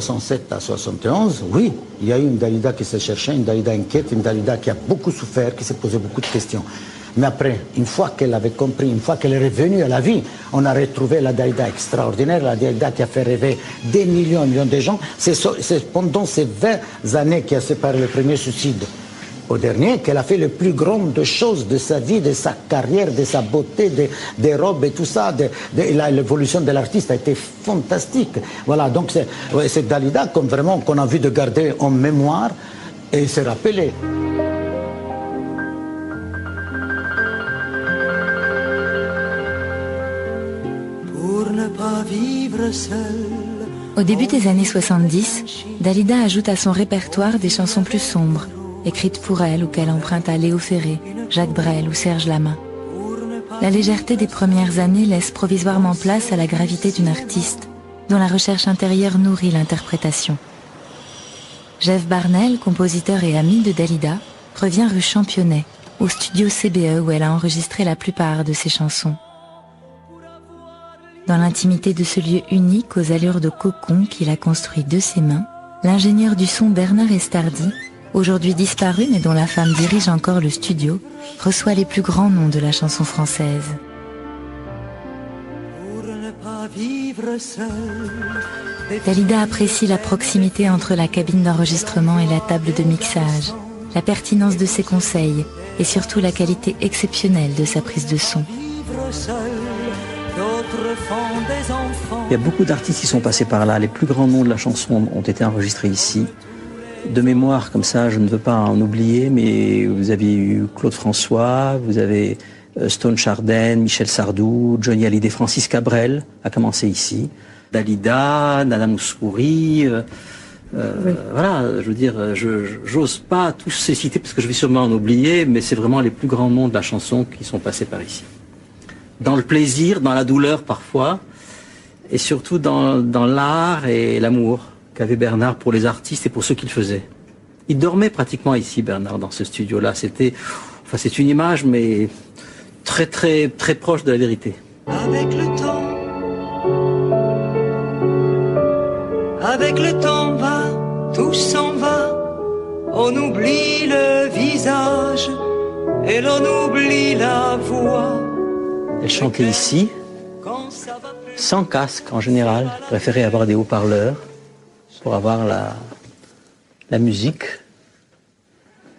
67 à 71, oui, il y a eu une Dalida qui s'est cherchée, une Dalida inquiète, une Dalida qui a beaucoup souffert, qui s'est posé beaucoup de questions. Mais après, une fois qu'elle avait compris, une fois qu'elle est revenue à la vie, on a retrouvé la Dalida extraordinaire, la Dalida qui a fait rêver des millions et millions de gens. C'est pendant ces 20 années qui a séparé le premier suicide au dernier qu'elle a fait le plus grand de choses de sa vie, de sa carrière, de sa beauté, de- des robes et tout ça. de- de- la- L'évolution de l'artiste a été fantastique. Voilà, donc c'est ouais, Dalida comme vraiment qu'on a envie de garder en mémoire et se rappeler. Pour ne pas vivre seul. Au début des années 70, Dalida ajoute à son répertoire des chansons plus sombres, écrites pour elle ou qu'elle emprunte à Léo Ferré, Jacques Brel ou Serge Lama. La légèreté des premières années laisse provisoirement place à la gravité d'une artiste, dont la recherche intérieure nourrit l'interprétation. Jeff Barnell, compositeur et ami de Dalida, revient rue Championnet, au studio CBE où elle a enregistré la plupart de ses chansons. Dans l'intimité de ce lieu unique aux allures de cocon qu'il a construit de ses mains, l'ingénieur du son Bernard Estardi, aujourd'hui disparu mais dont la femme dirige encore le studio, reçoit les plus grands noms de la chanson française. Pour ne pas vivre seul. Dalida apprécie la proximité entre la cabine d'enregistrement et la table de mixage, la pertinence de ses conseils et surtout la qualité exceptionnelle de sa prise de son. Il y a beaucoup d'artistes qui sont passés par là. Les plus grands noms de la chanson ont été enregistrés ici. De mémoire, comme ça, je ne veux pas en oublier, mais vous avez eu Claude François, vous avez euh, Stone Chardin, Michel Sardou, Johnny Hallyday, Francis Cabrel a commencé ici. Dalida, Nana Moussouri, euh, euh, voilà, je veux dire, je j'ose pas tous ces citer parce que je vais sûrement en oublier, mais c'est vraiment les plus grands noms de la chanson qui sont passés par ici. Dans le plaisir, dans la douleur parfois, et surtout dans, dans l'art et l'amour qu'avait Bernard pour les artistes et pour ceux qu'il faisait. Il dormait pratiquement ici, Bernard, dans ce studio-là. C'était, enfin, c'est une image, mais très, très, très proche de la vérité. Avec le temps, avec le temps va, tout s'en va. On oublie le visage et l'on oublie la voix. Elle chantait ici, sans casque en général. Préférait avoir des haut-parleurs pour avoir la, musique.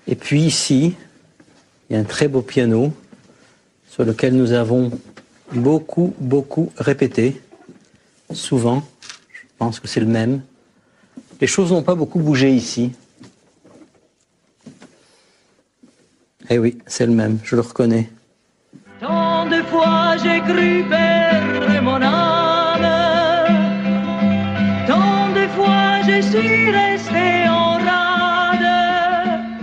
Et puis ici, il y a un très beau piano sur lequel nous avons beaucoup, beaucoup répété, souvent. Je pense que c'est le même. Les choses n'ont pas beaucoup bougé ici. Eh oui, c'est le même, je le reconnais. Tant de fois j'ai cru perdre mon âme,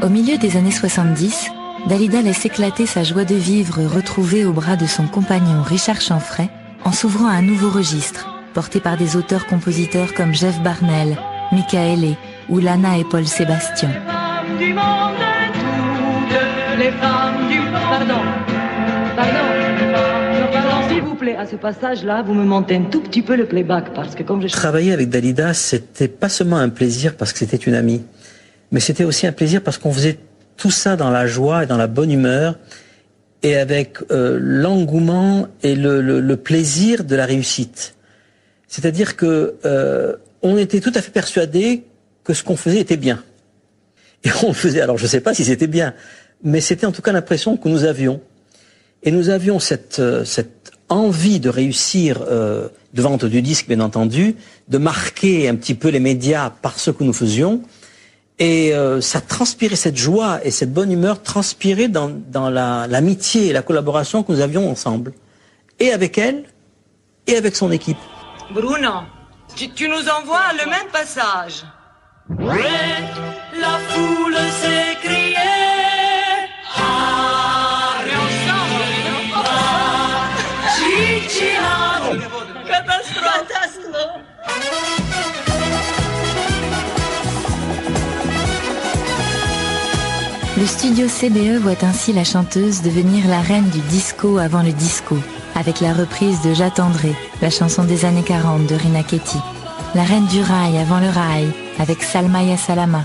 Au milieu des années 70, Dalida laisse éclater sa joie de vivre retrouvée au bras de son compagnon Richard Chanfray en s'ouvrant à un nouveau registre, porté par des auteurs-compositeurs comme Jeff Barnell, Michaele ou Lana et Paul Sébastien. S'il vous plaît, à ce passage-là, vous me montez un tout petit peu le playback. Travailler avec Dalida, c'était pas seulement un plaisir parce que c'était une amie, mais c'était aussi un plaisir parce qu'on faisait tout ça dans la joie et dans la bonne humeur et avec euh, l'engouement et le, plaisir de la réussite. C'est-à-dire que euh, on était tout à fait persuadé que ce qu'on faisait était bien. Et on le faisait. Alors je ne sais pas si c'était bien, mais c'était en tout cas l'impression que nous avions. Et nous avions cette, euh, cette envie de réussir euh, de vente du disque, bien entendu, de marquer un petit peu les médias par ce que nous faisions. Et euh, ça transpirait, cette joie et cette bonne humeur transpirait dans, dans l'amitié et la collaboration que nous avions ensemble. Et avec elle, et avec son équipe. Bruno, tu, tu nous envoies le même passage. La foule s'écriait. Studio CBE voit ainsi la chanteuse devenir la reine du disco avant le disco, avec la reprise de J'attendrai, la chanson des années 40 de Rina Ketty. La reine du rail avant le rail, avec Salma Salama.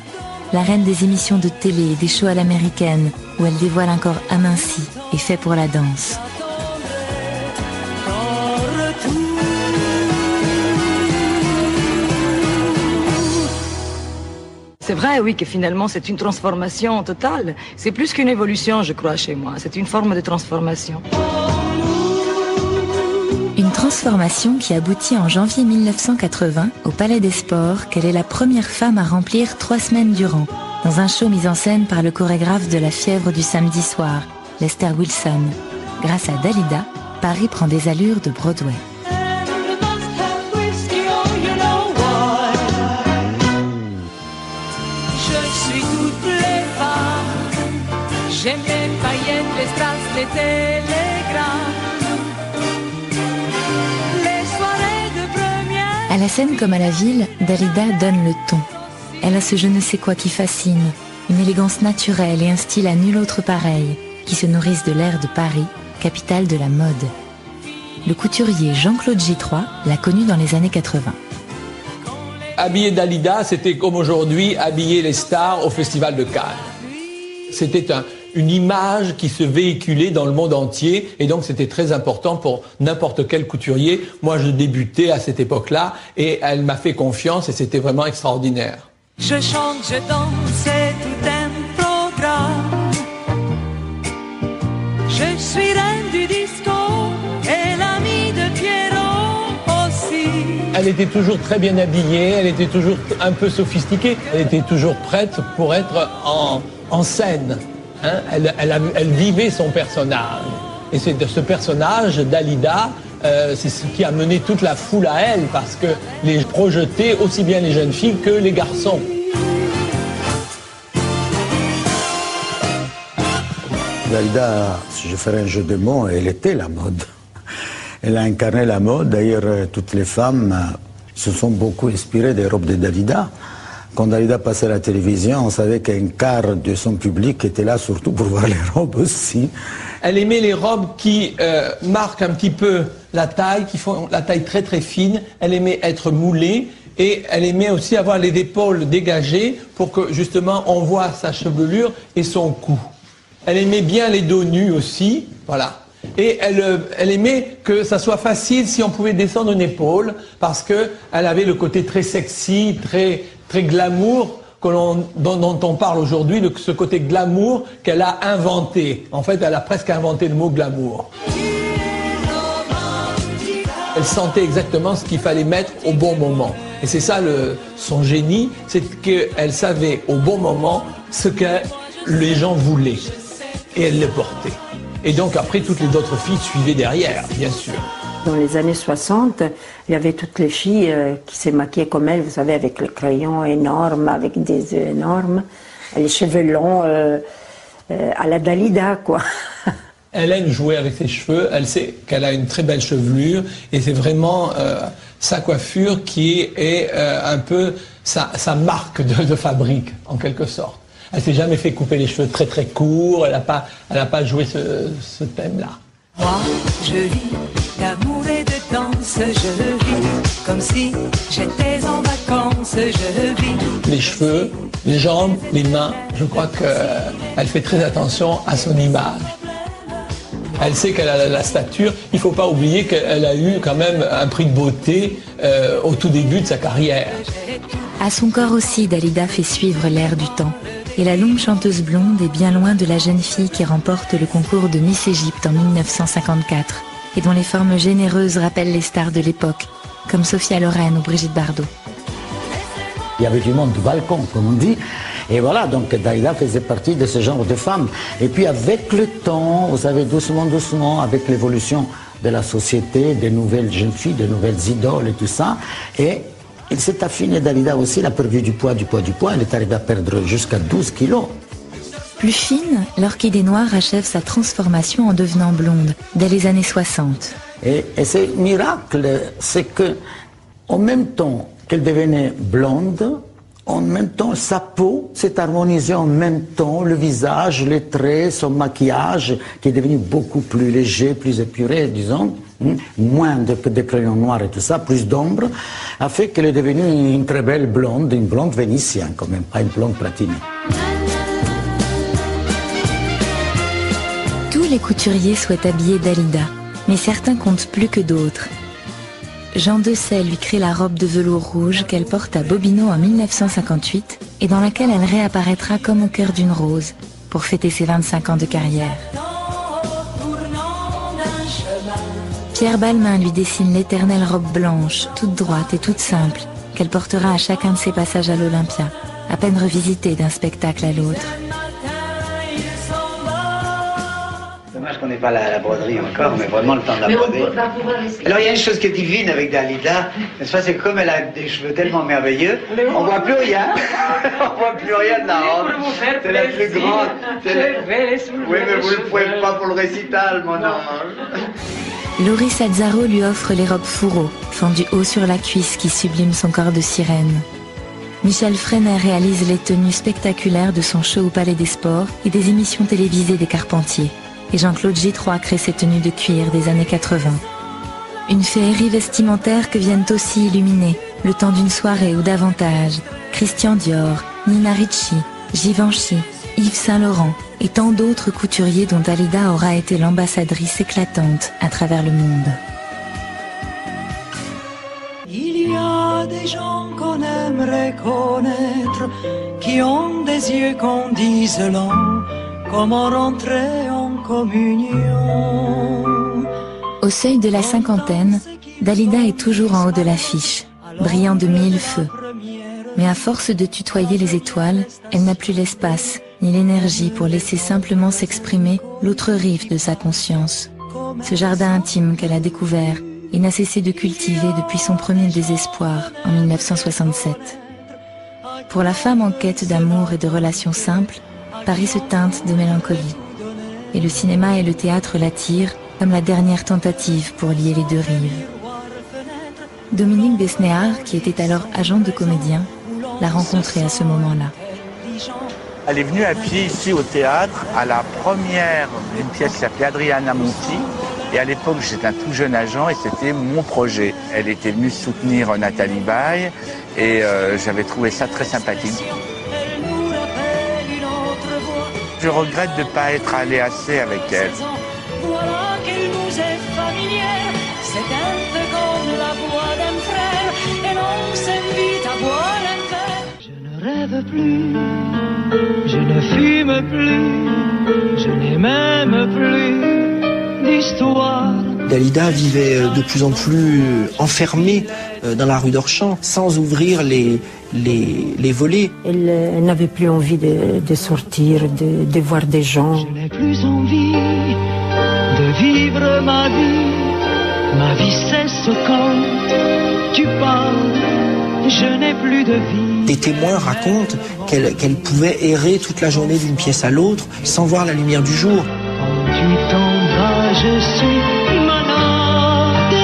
La reine des émissions de télé et des shows à l'américaine, où elle dévoile un corps aminci et fait pour la danse. C'est vrai, oui, que finalement, c'est une transformation totale. C'est plus qu'une évolution, je crois, chez moi. C'est une forme de transformation. Une transformation qui aboutit en janvier 1980 au Palais des Sports qu'elle est la première femme à remplir trois semaines durant, dans un show mis en scène par le chorégraphe de La fièvre du samedi soir, Lester Wilson. Grâce à Dalida, Paris prend des allures de Broadway. J'aime les paillettes, les strass, les télégrammes. Les soirées de première. À la scène comme à la ville, Dalida donne le ton. Elle a ce je ne sais quoi qui fascine, une élégance naturelle et un style à nul autre pareil, qui se nourrissent de l'air de Paris, capitale de la mode. Le couturier Jean-Claude J3 l'a connu dans les années 80. Habiller Dalida, c'était comme aujourd'hui habiller les stars au Festival de Cannes. C'était un, une image qui se véhiculait dans le monde entier. Et donc, c'était très important pour n'importe quel couturier. Moi, je débutais à cette époque-là et elle m'a fait confiance et c'était vraiment extraordinaire. Je chante, je danse, c'est tout un programme. Je suis reine du disco et l'ami de Pierrot aussi. Elle était toujours très bien habillée, elle était toujours un peu sophistiquée, elle était toujours prête pour être en scène. Hein. Elle, vivait son personnage. Et c'est de ce personnage, Dalida, euh, c'est ce qui a mené toute la foule à elle, parce que les projetait aussi bien les jeunes filles que les garçons. Dalida, si je ferais un jeu de mots, elle était la mode. Elle a incarné la mode. D'ailleurs, euh, toutes les femmes euh, se sont beaucoup inspirées des robes de Dalida. Quand Dalida passait à la télévision, on savait qu'un quart de son public était là surtout pour voir les robes aussi. Elle aimait les robes qui euh, marquent un petit peu la taille, qui font la taille très très fine. Elle aimait être moulée et elle aimait aussi avoir les épaules dégagées pour que justement on voit sa chevelure et son cou. Elle aimait bien les dos nus aussi, voilà. Et elle, euh, elle aimait que ça soit facile si on pouvait descendre une épaule, parce qu'elle avait le côté très sexy, très, glamour, dont, on parle aujourd'hui, ce côté glamour qu'elle a inventé. En fait, elle a presque inventé le mot glamour. Elle sentait exactement ce qu'il fallait mettre au bon moment. Et c'est ça son génie, c'est qu'elle savait au bon moment ce que les gens voulaient et elle le portait. Et donc après, toutes les autres filles suivaient derrière, bien sûr. Dans les années 60, il y avait toutes les filles euh, qui se maquillaient comme elle, vous savez, avec le crayon énorme, avec des yeux énormes, les cheveux longs, euh, euh, à la Dalida, quoi. Elle aime jouer avec ses cheveux, elle sait qu'elle a une très belle chevelure, et c'est vraiment sa coiffure qui est un peu sa, marque de fabrique, en quelque sorte. Elle s'est jamais fait couper les cheveux très très courts, elle n'a pas, pas joué ce, ce thème-là. Moi, je vis d'amour et de danse, je vis comme si j'étais en vacances, je vis. Les cheveux, les jambes, les mains, je crois qu'elle fait très attention à son image. Elle sait qu'elle a la stature. Il ne faut pas oublier qu'elle a eu quand même un prix de beauté euh, au tout début de sa carrière. À son corps aussi, Dalida fait suivre l'air du temps et la longue chanteuse blonde est bien loin de la jeune fille qui remporte le concours de Miss Égypte en 1954 et dont les formes généreuses rappellent les stars de l'époque, comme Sophia Loren ou Brigitte Bardot. Il y avait du monde du balcon, comme on dit. Et voilà, donc Dalida faisait partie de ce genre de femmes. Et puis avec le temps, vous savez, doucement, doucement, avec l'évolution de la société, des nouvelles jeunes filles, de nouvelles idoles et tout ça, et il s'est affiné, Dalida aussi, il a perdu du poids, du poids, du poids. Elle est arrivée à perdre jusqu'à 12 kilos. Plus fine, l'orchidée noire achève sa transformation en devenant blonde dès les années 60. Et, et ce miracle, c'est que, en même temps qu'elle devenait blonde, en même temps, sa peau s'est harmonisée en même temps, le visage, les traits, son maquillage, qui est devenu beaucoup plus léger, plus épuré, disons, moins de, crayons noirs et tout ça, plus d'ombre, a fait qu'elle est devenue une très belle blonde, une blonde vénitienne quand même, pas une blonde platinée. Tous les couturiers souhaitent habiller Dalida, mais certains comptent plus que d'autres. Jean Dessay lui crée la robe de velours rouge qu'elle porte à Bobino en 1958 et dans laquelle elle réapparaîtra comme au cœur d'une rose pour fêter ses 25 ans de carrière. Pierre Balmain lui dessine l'éternelle robe blanche, toute droite et toute simple, qu'elle portera à chacun de ses passages à l'Olympia, à peine revisitée d'un spectacle à l'autre. Dommage qu'on n'ait pas la, broderie encore, mais vraiment le temps de la broder. Alors il y a une chose qui est divine avec Dalida, nest C'est comme elle a des cheveux tellement merveilleux, on voit plus rien. on voit plus rien de la robe. C'est la plus grande. Oui, mais vous ne pouvez pas pour le récital, mon ange. Laurie Sazzaro lui offre les robes fourreaux, fendues haut sur la cuisse qui sublime son corps de sirène. Michel Freinet réalise les tenues spectaculaires de son show au Palais des Sports et des émissions télévisées des Carpentiers et Jean-Claude G3 crée ses tenues de cuir des années 80. Une féerie vestimentaire que viennent aussi illuminer, le temps d'une soirée ou davantage, Christian Dior, Nina Ricci, Givenchy, Yves Saint-Laurent et tant d'autres couturiers dont Alida aura été l'ambassadrice éclatante à travers le monde. Il y a des gens qu'on aimerait connaître, qui ont des yeux qu'on dise longs, comment rentrer en communion. Au seuil de la cinquantaine, Dalida est toujours en haut de l'affiche, brillant de mille feux. Mais à force de tutoyer les étoiles, elle n'a plus l'espace ni l'énergie pour laisser simplement s'exprimer l'autre rive de sa conscience. Ce jardin intime qu'elle a découvert et n'a cessé de cultiver depuis son premier désespoir en 1967. Pour la femme en quête d'amour et de relations simples, Paris se teinte de mélancolie. Et le cinéma et le théâtre l'attirent comme la dernière tentative pour lier les deux rives. Dominique Besnéard, qui était alors agent de comédien, l'a rencontré à ce moment-là. Elle est venue à pied ici au théâtre à la première d'une pièce qui s'appelait Adriana Monti. Et à l'époque, j'étais un tout jeune agent et c'était mon projet. Elle était venue soutenir Nathalie Baye et euh, j'avais trouvé ça très sympathique. Je regrette de ne pas être allé assez avec elle. Rêve plus, je ne fume plus, je n'ai même plus d'histoire. Dalida vivait euh, de plus en plus enfermée euh, dans la rue d'Orchamps, sans ouvrir les, les, les volets. Elle, elle n'avait plus envie de, de sortir, de, de voir des gens. Je n'ai plus envie de vivre ma vie. Ma vie cesse quand tu pars. Je n'ai plus de vie. Des témoins racontent qu'elle qu'elle pouvait errer toute la journée d'une pièce à l'autre sans voir la lumière du jour. Quand tu t'en vas, je suis malade.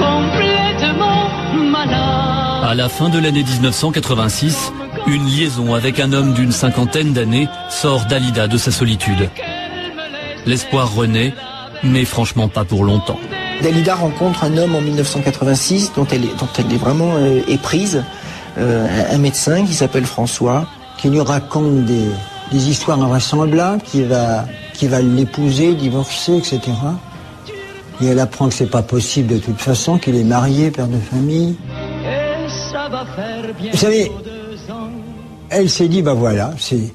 Complètement malade. À la fin de l'année 1986, une liaison avec un homme d'une cinquantaine d'années sort Dalida de sa solitude. L'espoir renaît, mais franchement pas pour longtemps. Dalida rencontre un homme en 1986 dont elle est, dont elle est vraiment euh, éprise, euh, un médecin qui s'appelle François. Qui lui raconte des, des histoires invraisemblables, qui va, qui va l'épouser, divorcer, etc. Et elle apprend que c'est pas possible de toute façon, qu'il est marié, père de famille. Et ça va faire bien Vous savez, elle s'est dit, bah voilà, c'est,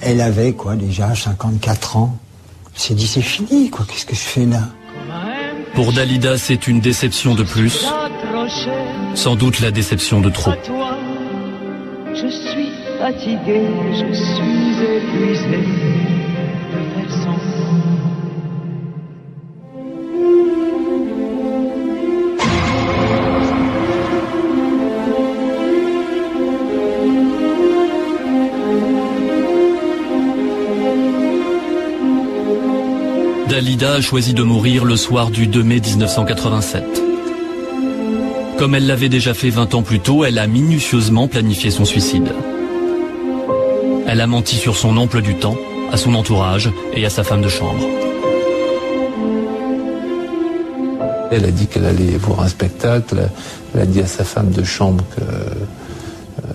elle avait quoi déjà, 54 ans. Elle s'est dit, c'est fini, quoi, qu'est-ce que je fais là? Pour Dalida, c'est une déception de plus, sans doute la déception de trop. Je suis fatigué, je suis épuisé de faire semblant. Dalida a choisi de mourir le soir du 2 mai 1987. Comme elle l'avait déjà fait 20 ans plus tôt, elle a minutieusement planifié son suicide. Elle a menti sur son emploi du temps, à son entourage et à sa femme de chambre. Elle a dit qu'elle allait voir un spectacle. Elle a dit à sa femme de chambre que, euh,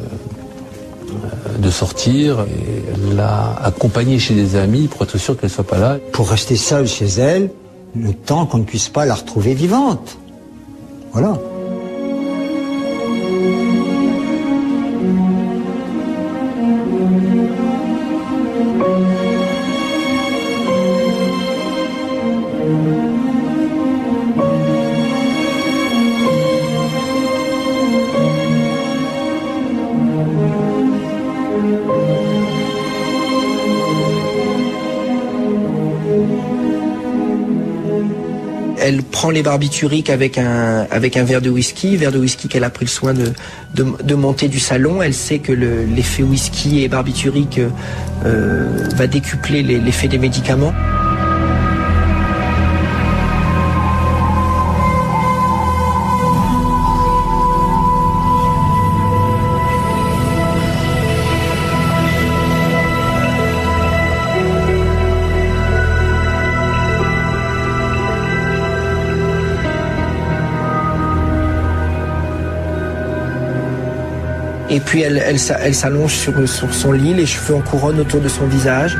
de sortir. Et elle l'a accompagnée chez des amis pour être sûr qu'elle soit pas là. Pour rester seule chez elle, le temps qu'on ne puisse pas la retrouver vivante. Voilà. Elle prend les barbituriques avec un, verre de whisky, verre de whisky qu'elle a pris le soin de, monter du salon. Elle sait que le- l'effet whisky et barbiturique euh, euh, va décupler l'effet des médicaments. Et puis elle, elle, s'a- elle s'allonge sur, sur son lit, les cheveux en couronne autour de son visage.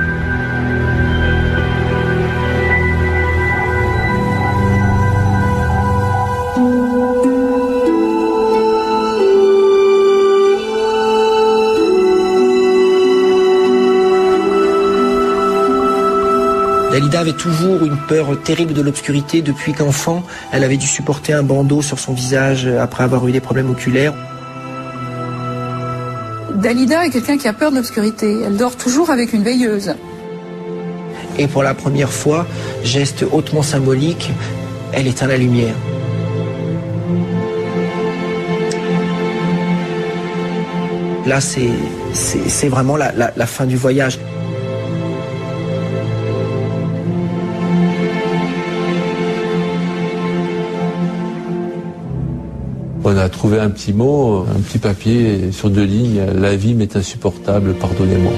Dalida avait toujours une peur terrible de l'obscurité depuis qu'enfant, elle avait dû supporter un bandeau sur son visage après avoir eu des problèmes oculaires. Dalida est quelqu'un qui a peur de l'obscurité. Elle dort toujours avec une veilleuse. Et pour la première fois, geste hautement symbolique, elle éteint la lumière. Là, c'est vraiment la, la fin du voyage. On a trouvé un petit mot, un petit papier sur deux lignes. La vie m'est insupportable, pardonnez-moi.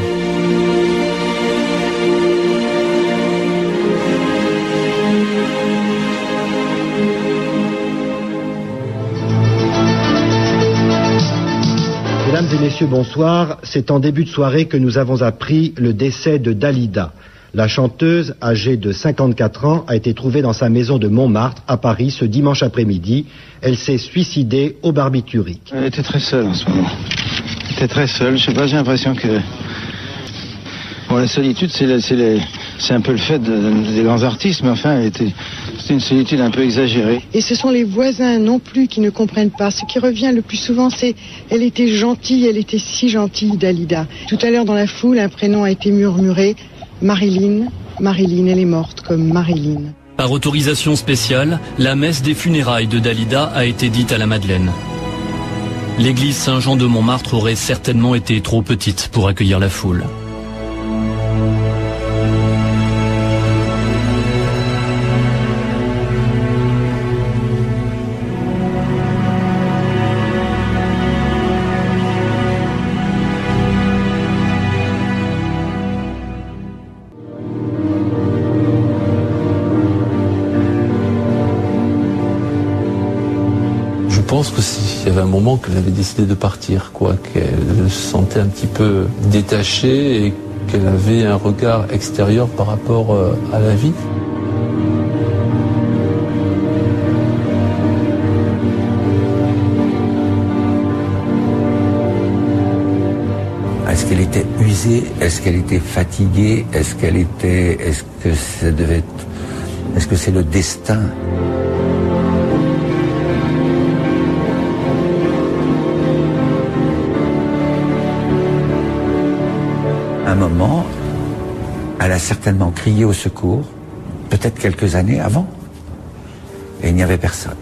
Mesdames et messieurs, bonsoir. C'est en début de soirée que nous avons appris le décès de Dalida. La chanteuse, âgée de 54 ans, a été trouvée dans sa maison de Montmartre, à Paris, ce dimanche après-midi. Elle s'est suicidée au barbiturique. Elle était très seule en ce moment. Elle était très seule. Je sais pas, j'ai l'impression que... Bon, la solitude, c'est un peu le fait des grands artistes, mais enfin, c'était une solitude un peu exagérée. Et ce sont les voisins non plus qui ne comprennent pas. Ce qui revient le plus souvent, c'est elle était gentille, elle était si gentille, Dalida. Tout à l'heure, dans la foule, un prénom a été murmuré. Marilyn, Marilyn, elle est morte comme Marilyn. Par autorisation spéciale, la messe des funérailles de Dalida a été dite à la Madeleine. L'église Saint-Jean de Montmartre aurait certainement été trop petite pour accueillir la foule. Un moment qu'elle avait décidé de partir, quoi, qu'elle se sentait un petit peu détachée et qu'elle avait un regard extérieur par rapport euh, à la vie. Est-ce qu'elle était usée? Est-ce qu'elle était fatiguée? Est-ce qu'elle était Est-ce que ça devait être Est-ce que c'est le destin? Elle a certainement crié au secours, peut-être quelques années avant, et il n'y avait personne.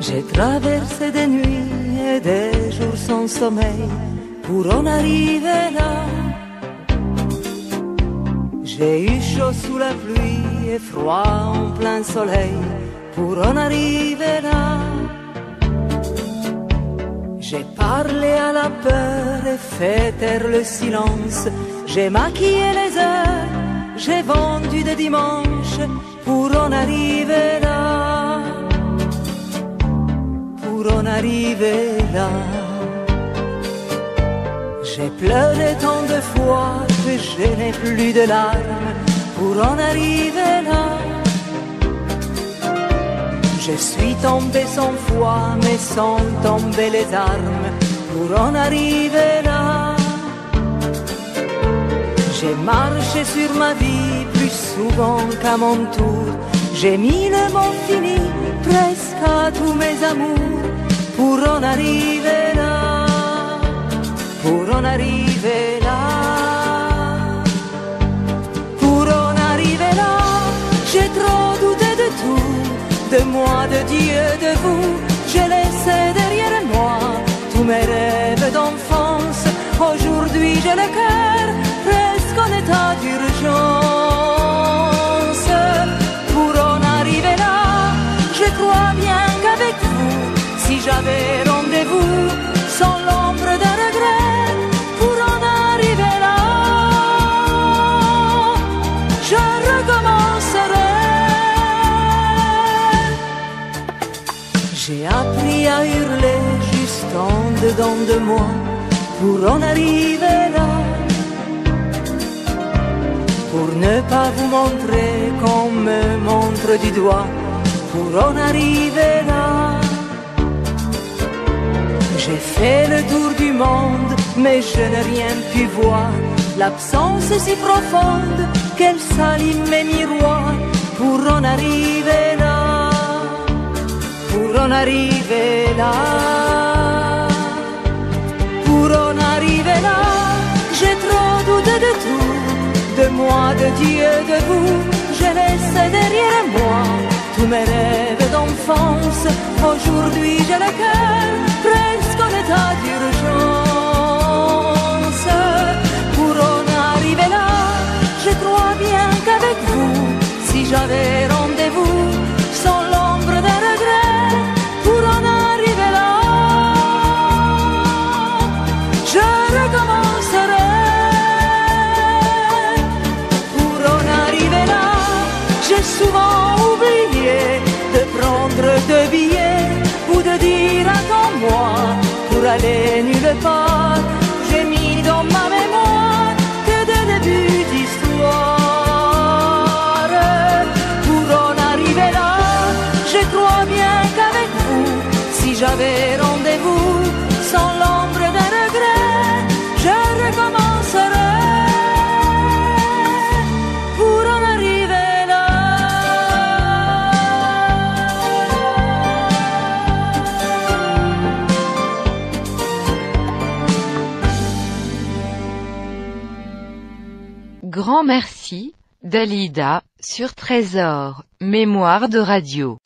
J'ai traversé des nuits et des jours sans sommeil pour en arriver là. J'ai eu chaud sous la pluie et froid en plein soleil pour en arriver là. J'ai parlé à la peur et fait taire le silence. J'ai maquillé les heures, j'ai vendu des dimanches pour en arriver là. Pour en arriver là. J'ai pleuré tant de fois je n'ai plus de larmes pour en arriver là. Je suis tombé sans foi mais sans tomber les armes pour en arriver là. J'ai marché sur ma vie plus souvent qu'à mon tour. J'ai mis le mot fini presque à tous mes amours pour en arriver là pour en arriver là. Trop douté de tout, de moi, de Dieu, de vous. J'ai laissé derrière moi tous mes rêves d'enfance. Aujourd'hui, j'ai le cœur presque en état d'urgence. Pour en arriver là, je crois bien qu'avec vous, si j'avais rendez-vous, sans l'ombre d'un à hurler juste en dedans de moi pour en arriver là, pour ne pas vous montrer qu'on me montre du doigt pour en arriver là. J'ai fait le tour du monde, mais je n'ai rien pu voir. L'absence si profonde qu'elle salit mes miroirs pour en arriver là. Pour en arriver là. Pour en arriver là, j'ai trop douté de tout, de moi, de Dieu, de vous. J'ai laissé derrière moi tous mes rêves d'enfance. Aujourd'hui, j'ai le cœur presque en état d'urgence. Aller nulle part. Grand merci, Dalida, sur Trésor, mémoire de radio.